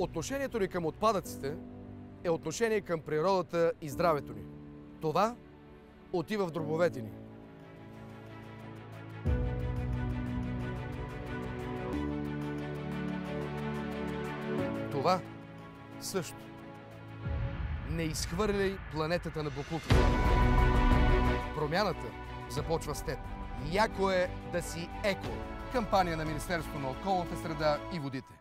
Отношението ни към отпадъците е отношение към природата и здравето ни. Това отива в дробовете ни. Това също. Не изхвърляй планетата на Буклука. Промяната започва с теб. Яко е да си еко. Кампания на Министерството на околната среда и водите.